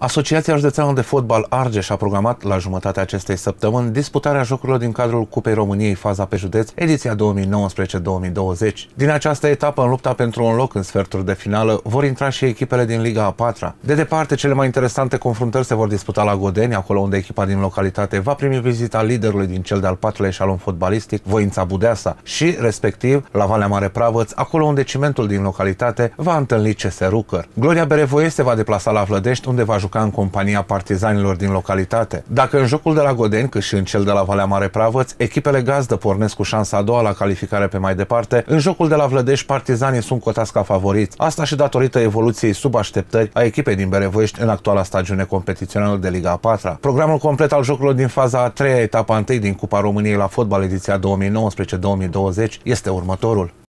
Asociația Județeană de Fotbal Argeș a programat la jumătatea acestei săptămâni disputarea jocurilor din cadrul Cupei României Faza pe Județ, ediția 2019-2020. Din această etapă, în lupta pentru un loc în sferturi de finală, vor intra și echipele din Liga a patra. De departe, cele mai interesante confruntări se vor disputa la Godeni, acolo unde echipa din localitate va primi vizita liderului din cel de-al patrulea eșalon fotbalistic, Voința Budeasa, și, respectiv, la Valea Mare Pravăț, acolo unde cimentul din localitate va întâlni CS Rucăr. Gloria Berevoie se va deplasa la Vlădești, unde va juca juca în compania partizanilor din localitate. Dacă în jocul de la Godeni, cât și în cel de la Valea Mare Pravăț, echipele gazdă pornesc cu șansa a doua la calificare pe mai departe, în jocul de la Vlădești partizanii sunt cotați ca favoriți. Asta și datorită evoluției sub așteptări a echipei din Berevoiești în actuala stagiune competițională de Liga a 4 Programul complet al jocurilor din faza a treia, etapa întâi din Cupa României la fotbal ediția 2019-2020 este următorul.